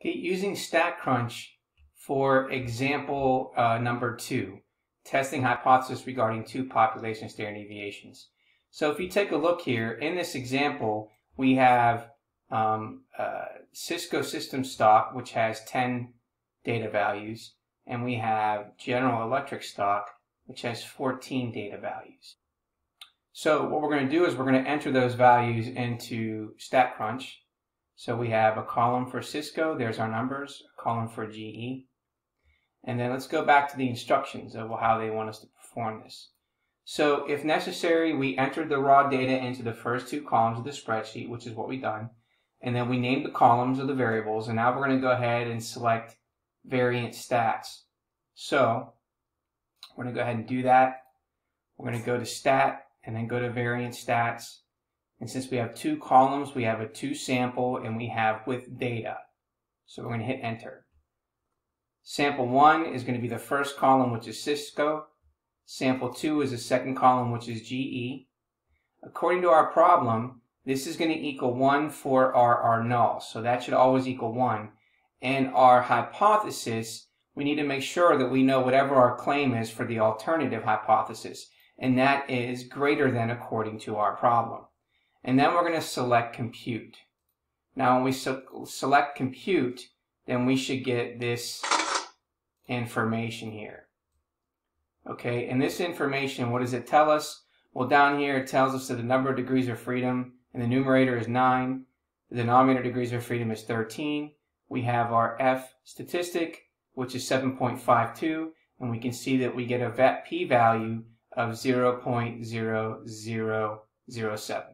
Okay, using StatCrunch for example uh, number two, testing hypothesis regarding two population standard deviations. So if you take a look here, in this example, we have um, uh, Cisco system stock, which has 10 data values, and we have General Electric stock, which has 14 data values. So what we're going to do is we're going to enter those values into StatCrunch. So we have a column for Cisco, there's our numbers, a column for GE. And then let's go back to the instructions of how they want us to perform this. So if necessary, we entered the raw data into the first two columns of the spreadsheet, which is what we've done. And then we named the columns of the variables. And now we're going to go ahead and select variance stats. So we're going to go ahead and do that. We're going to go to stat and then go to variance stats. And since we have two columns, we have a two sample and we have with data. So we're going to hit enter. Sample one is going to be the first column, which is Cisco. Sample two is the second column, which is GE. According to our problem, this is going to equal 1 for our, our null. So that should always equal 1. And our hypothesis, we need to make sure that we know whatever our claim is for the alternative hypothesis. And that is greater than according to our problem. And then we're going to select compute. Now when we select compute, then we should get this information here. Okay, and this information, what does it tell us? Well, down here it tells us that the number of degrees of freedom and the numerator is 9. The denominator degrees of freedom is 13. We have our F statistic, which is 7.52, and we can see that we get a p-value of 0.0007.